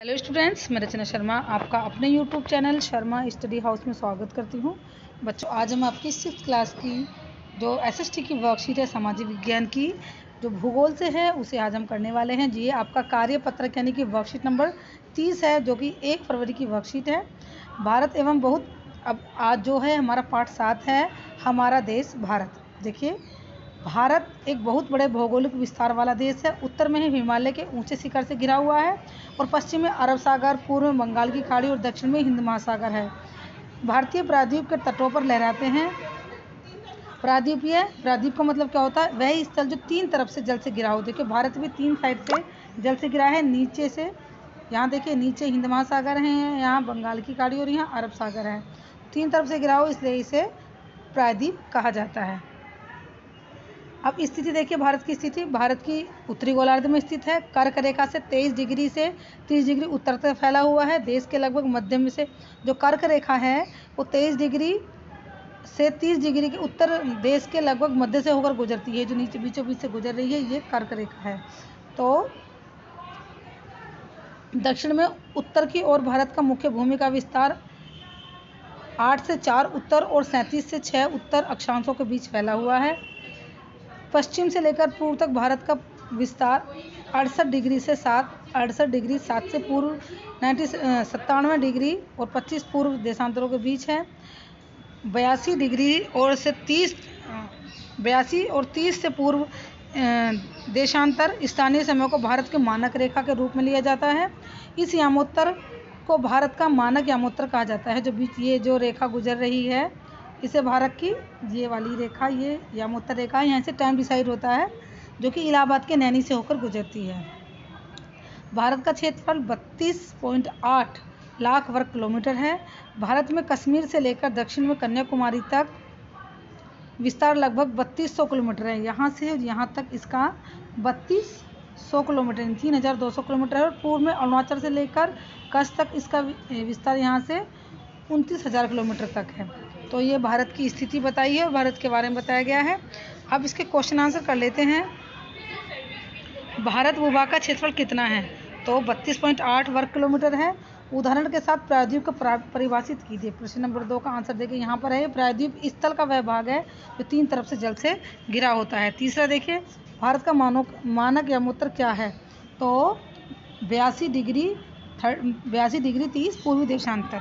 Hello students, मैं रचना शर्मा, आपका अपने YouTube channel Sharma study house में स्वागत करती हूँ। बच्चों, आज हम आपकी सिक्स क्लास की जो एसएसटी की वर्कशीट है, सामाजिक विज्ञान की, जो भूगोल से है, उसे आज हम करने वाले हैं। जी आपका कार्यपत्र यानी कि वर्कशीट नंबर तीस है, जो कि एक फरवरी की वर्कशीट है। भारत एवं बहुत, अब आज जो है, हमारा पाठ सात है, हमारा देश भारत। देखिए भारत एक बहुत बड़े भौगोलिक विस्तार वाला देश है। उत्तर में ही हिमालय के ऊँचे शिखर से घिरा हुआ है और पश्चिम में अरब सागर, पूर्व में बंगाल की खाड़ी और दक्षिण में हिंद महासागर है। भारतीय प्रायद्वीप के तटों पर लहराते हैं। प्राद्वीपीय प्राद्वीप का मतलब क्या होता है? वह स्थल जो तीन तरफ़ से जल से गिरा हो। देखिए, भारत भी तीन साइड से जल से गिरा है। नीचे से, यहाँ देखिए, नीचे हिंद महासागर है, यहाँ बंगाल की खाड़ी और यहाँ अरब सागर है। तीन तरफ़ से गिरा हो, इसलिए इसे प्रायद्वीप कहा जाता है। अब स्थिति देखिए, भारत की स्थिति। भारत की उत्तरी गोलार्ध में स्थित है। कर्क रेखा से 23 डिग्री से 30 डिग्री उत्तर तक फैला हुआ है। देश के लगभग मध्य में से जो कर्क रेखा है, वो 23 डिग्री से 30 डिग्री के उत्तर देश के लगभग मध्य से होकर गुजरती है। जो नीचे, बीचों बीच से गुजर रही है, ये कर्क रेखा है। तो दक्षिण में उत्तर की ओर भारत का मुख्य भूमि का विस्तार आठ से चार उत्तर और सैंतीस से छः उत्तर अक्षांशों के बीच फैला हुआ है। पश्चिम से लेकर पूर्व तक भारत का विस्तार अड़सठ डिग्री से सात, अड़सठ डिग्री सात से पूर्व, नाइन्टी सत्तानवे डिग्री और पच्चीस पूर्व देशांतरों के बीच है। बयासी डिग्री और से तीस बयासी और तीस से पूर्व देशांतर स्थानीय समय को भारत के मानक रेखा के रूप में लिया जाता है। इस यामोत्तर को भारत का मानक यामोत्तर कहा जाता है, जो बीच, ये जो रेखा गुजर रही है। इसे भारत की ये वाली रेखा, ये यामोत्तर रेखा यहाँ से टाइम डिसाइड होता है, जो कि इलाहाबाद के नैनी से होकर गुजरती है। भारत का क्षेत्रफल बत्तीस पॉइंट आठ लाख वर्ग किलोमीटर है। भारत में कश्मीर से लेकर दक्षिण में कन्याकुमारी तक विस्तार लगभग बत्तीस सौ किलोमीटर है। यहाँ से यहाँ तक इसका बत्तीस सौ किलोमीटर तीन हज़ार दो सौ किलोमीटर है। और पूर्व में अरुणाचल से लेकर कच्छ तक इसका विस्तार यहाँ से उनतीस हज़ार किलोमीटर तक है। तो ये भारत की स्थिति बताई है और भारत के बारे में बताया गया है। अब इसके क्वेश्चन आंसर कर लेते हैं। भारत भूभाग का क्षेत्रफल कितना है? तो 32.8 वर्ग किलोमीटर है। उदाहरण के साथ प्रायद्वीप को परिभाषित कीजिए। प्रश्न नंबर दो का आंसर देखिए। यहाँ पर है, प्रायद्वीप स्थल का वह भाग है जो तीन तरफ़ से जल से घिरा होता है। तीसरा देखिए, भारत का मानक मानक यमोत्तर क्या है? तो बयासी डिग्री थर्ड बयासी डिग्री तीस पूर्वी देशांतर।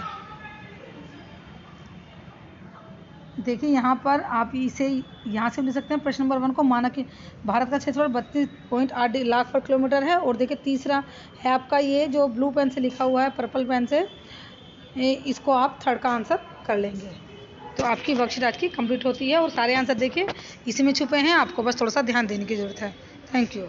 देखिए, यहाँ पर आप इसे यहाँ से ले सकते हैं। प्रश्न नंबर वन को माना कि भारत का क्षेत्रफल बत्तीस पॉइंट आठ लाख पर किलोमीटर है और देखिए, तीसरा है आपका ये जो ब्लू पेन से लिखा हुआ है, पर्पल पेन से इसको आप थर्ड का आंसर कर लेंगे। तो आपकी वर्कशीट आज की कंप्लीट होती है और सारे आंसर देखिए, इसी में छुपे हैं। आपको बस थोड़ा सा ध्यान देने की ज़रूरत है। Thank you.